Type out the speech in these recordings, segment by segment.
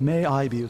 May I be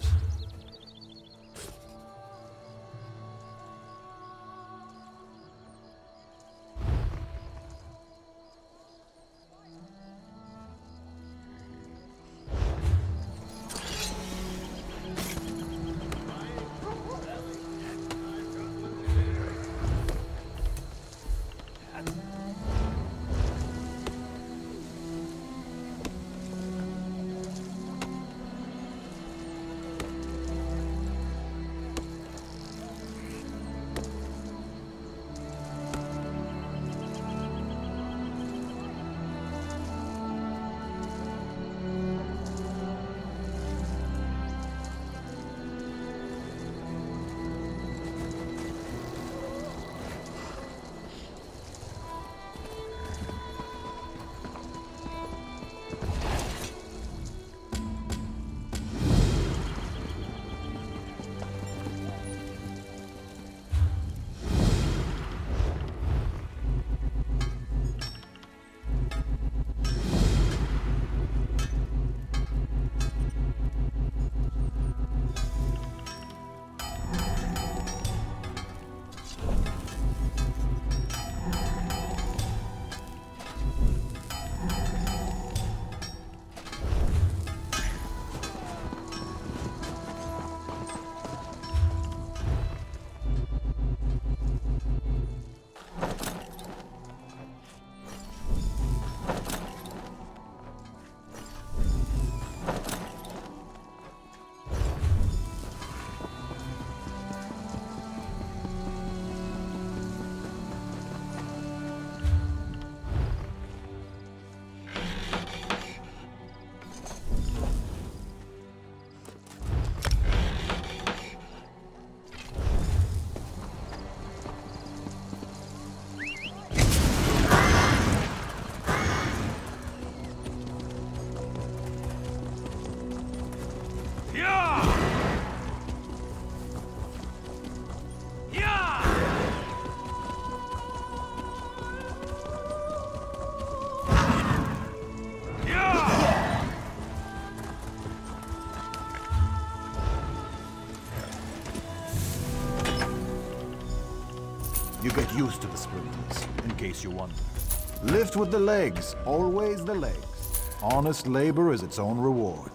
splinters, in case you wonder. Lift with the legs, always the legs. Honest labor is its own reward.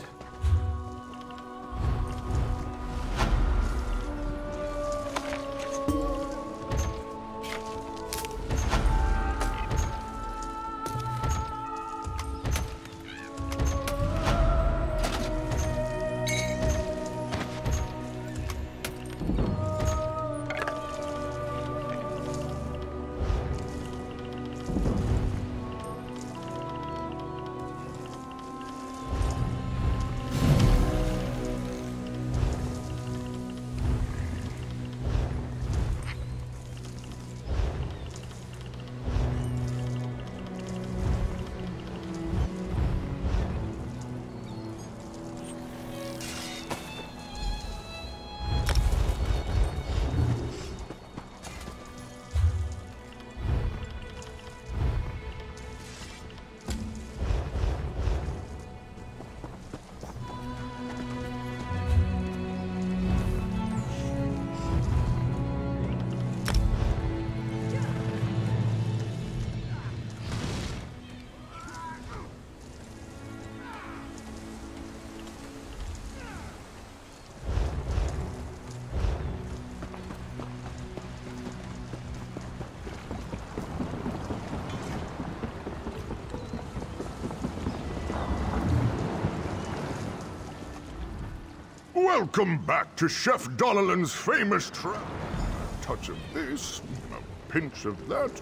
Welcome back to Chef Donolon's famous trap. A touch of this, a pinch of that.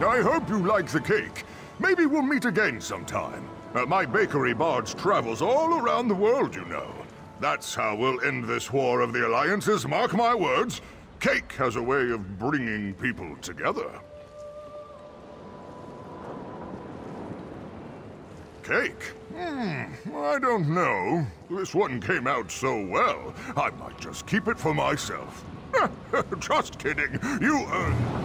I hope you like the cake. Maybe we'll meet again sometime. Uh, my bakery barge travels all around the world, you know. That's how we'll end this war of the alliances, mark my words. Cake has a way of bringing people together. Cake? Hmm, I don't know. This one came out so well, I might just keep it for myself. just kidding. You earned...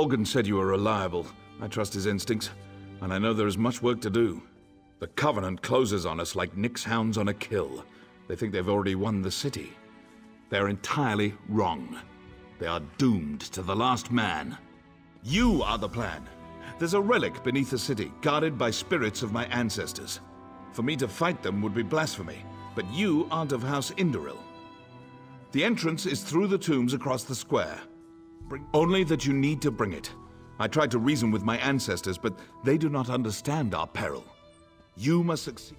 Holgunn said you were reliable. I trust his instincts, and I know there is much work to do. The Covenant closes on us like nix-hounds on a kill. They think they've already won the city. They're entirely wrong. They are doomed to the last man. You are the plan. There's a relic beneath the city, guarded by spirits of my ancestors. For me to fight them would be blasphemy, but you aren't of House Indoril. The entrance is through the tombs across the square. Bring Only that you need to bring it. I tried to reason with my ancestors, but they do not understand our peril. You must succeed.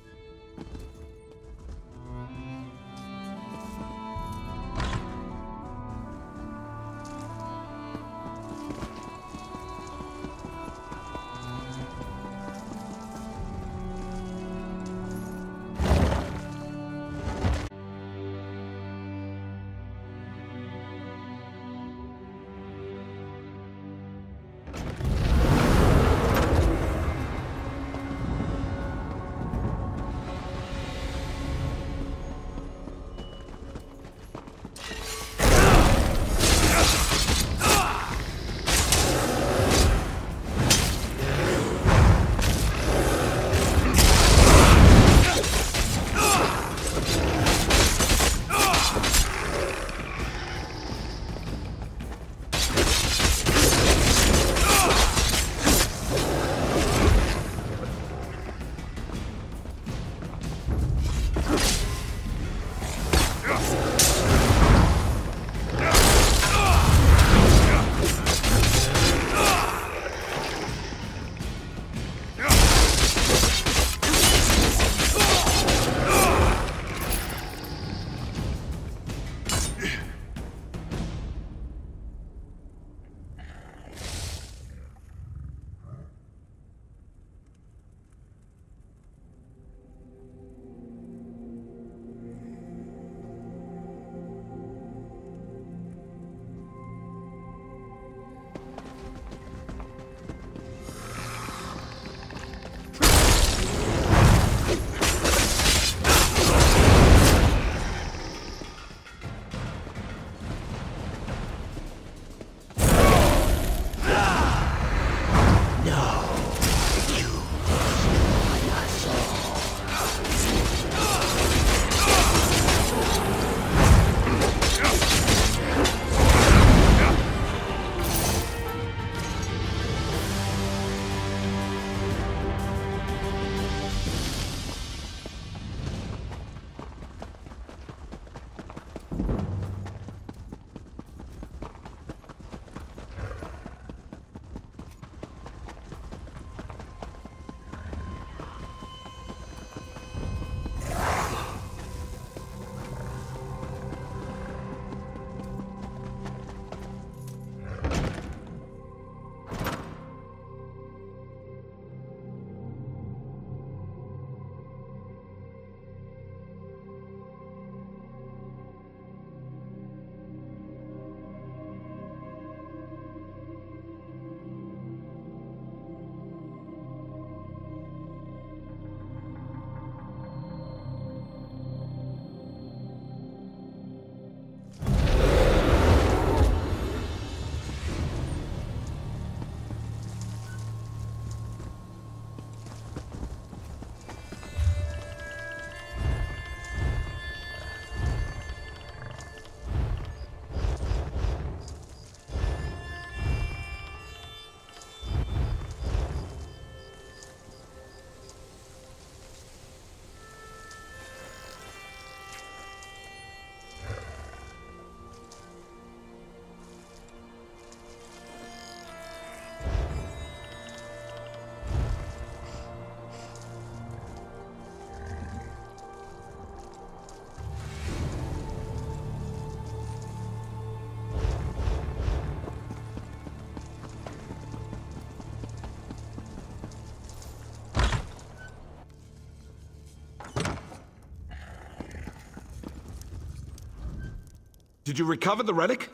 Did you recover the relic?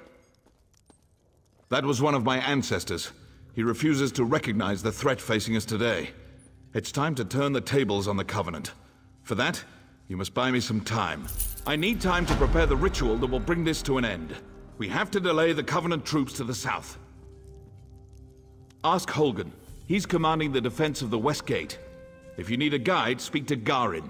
That was one of my ancestors. He refuses to recognize the threat facing us today. It's time to turn the tables on the Covenant. For that, you must buy me some time. I need time to prepare the ritual that will bring this to an end. We have to delay the Covenant troops to the south. Ask Holgunn. He's commanding the defense of the West Gate. If you need a guide, speak to Garyn.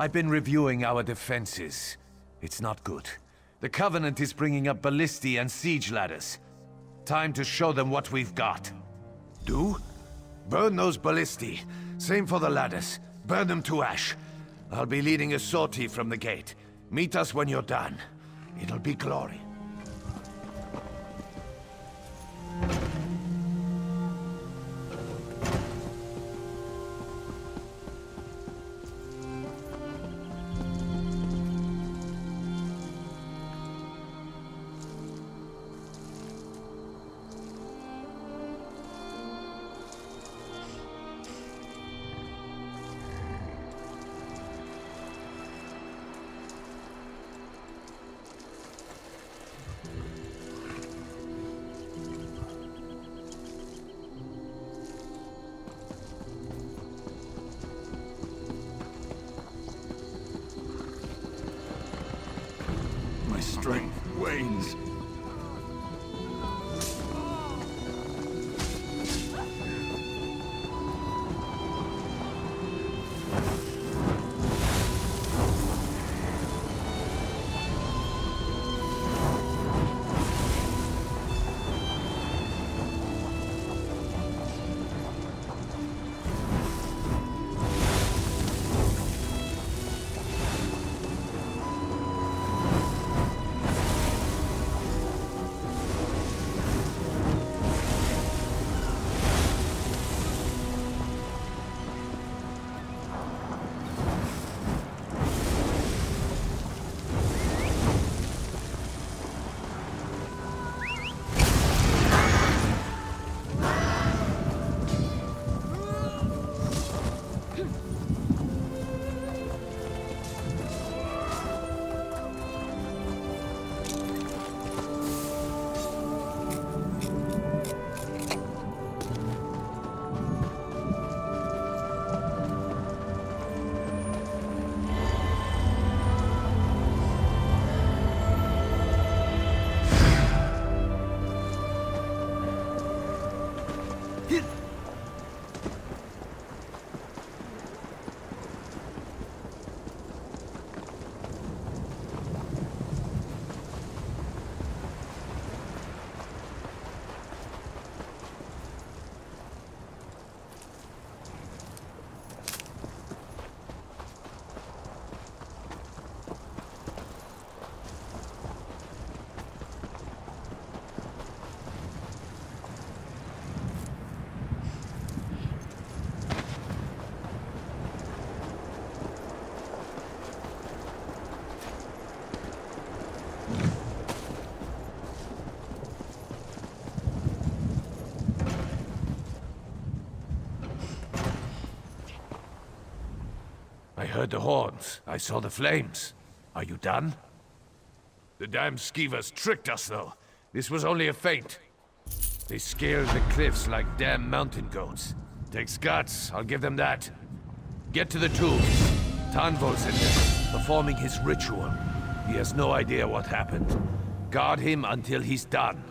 I've been reviewing our defenses. It's not good. The Covenant is bringing up ballistae and siege ladders. Time to show them what we've got. Do? Burn those ballistae. Same for the ladders. Burn them to ash. I'll be leading a sortie from the gate. Meet us when you're done. It'll be glory. Heard the horns. I saw the flames. Are you done? The damn skeevers tricked us, though. This was only a feint. They scaled the cliffs like damn mountain goats. Takes guts, I'll give them that. Get to the tomb. Tanval's in there, performing his ritual. He has no idea what happened. Guard him until he's done.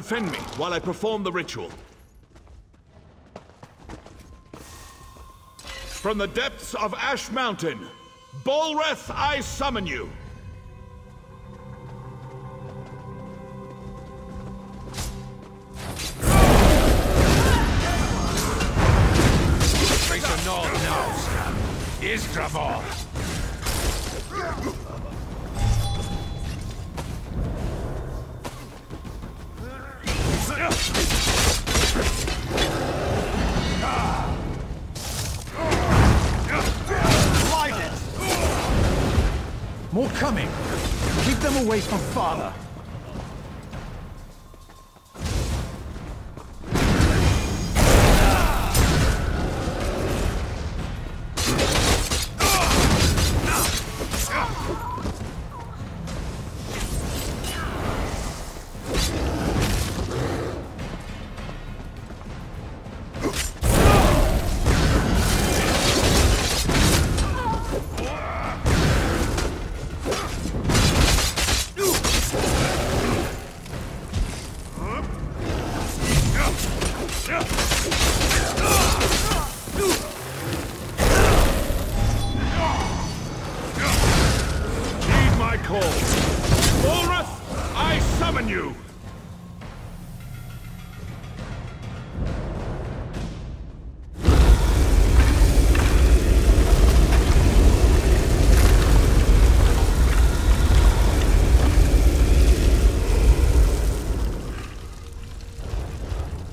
Defend me while I perform the ritual. From the depths of Ash Mountain, Balreth, I summon you!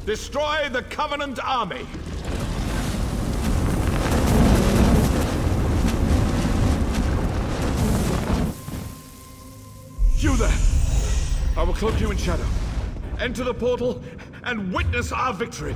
Destroy the Covenant army! You there! I will cloak you in shadow. Enter the portal and witness our victory!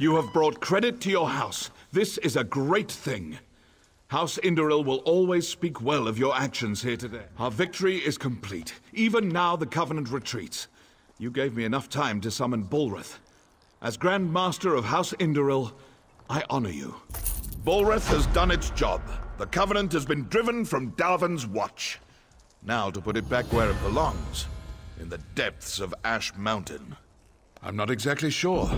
You have brought credit to your house. This is a great thing. House Indoril will always speak well of your actions here today. Our victory is complete. Even now the Covenant retreats. You gave me enough time to summon Balreth. As Grand Master of House Indoril, I honor you. Balreth has done its job. The Covenant has been driven from Davon's watch. Now to put it back where it belongs, in the depths of Ash Mountain. I'm not exactly sure.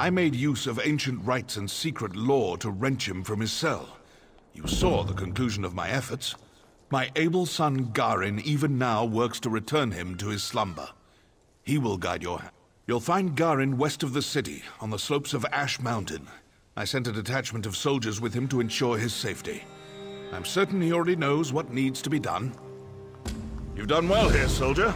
I made use of ancient rites and secret law to wrench him from his cell. You saw the conclusion of my efforts. My able son Garyn even now works to return him to his slumber. He will guide your hand. You'll find Garyn west of the city, on the slopes of Ash Mountain. I sent a detachment of soldiers with him to ensure his safety. I'm certain he already knows what needs to be done. You've done well here, soldier.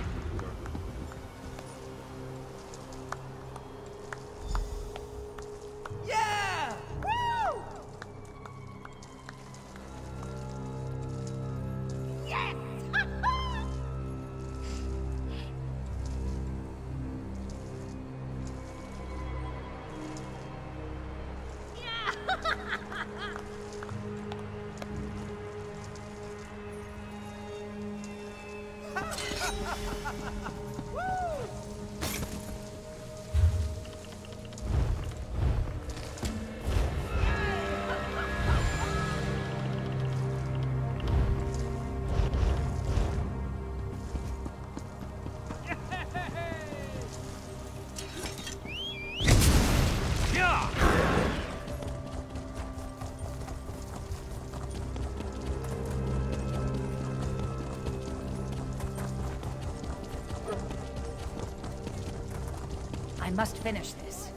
Must finish this.